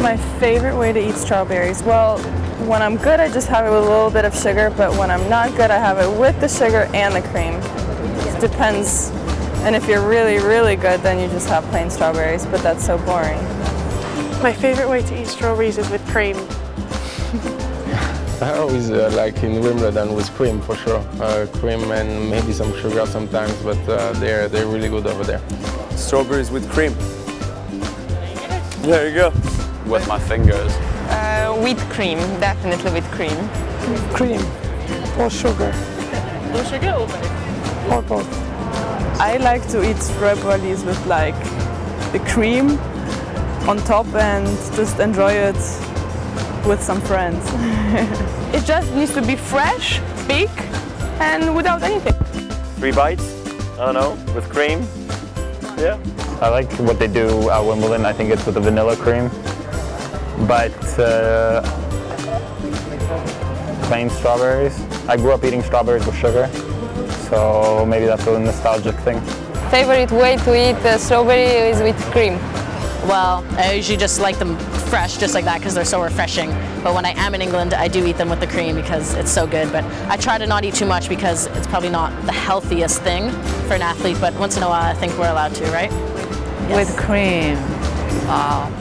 My favorite way to eat strawberries? Well, when I'm good, I just have it with a little bit of sugar, but when I'm not good, I have it with the sugar and the cream. It depends. And if you're really, really good, then you just have plain strawberries, but that's so boring. My favorite way to eat strawberries is with cream. I always uh, like in Wimbledon with cream for sure. Uh, cream and maybe some sugar sometimes, but uh, they're, they're really good over there. Strawberries with cream. There you go. With my fingers. Uh, with cream, definitely with cream. Cream or sugar No sugar or or both. I like to eat strawberries with like the cream on top and just enjoy it with some friends. it just needs to be fresh, big, and without anything. Three bites. I don't know. With cream. Yeah. I like what they do at Wimbledon. I think it's with the vanilla cream. But uh, plain strawberries. I grew up eating strawberries with sugar, so maybe that's a nostalgic thing. Favorite way to eat uh, strawberry is with cream. Well, I usually just like them fresh, just like that, because they're so refreshing. But when I am in England, I do eat them with the cream because it's so good. But I try to not eat too much because it's probably not the healthiest thing for an athlete. But once in a while, I think we're allowed to, right? With cream. Wow.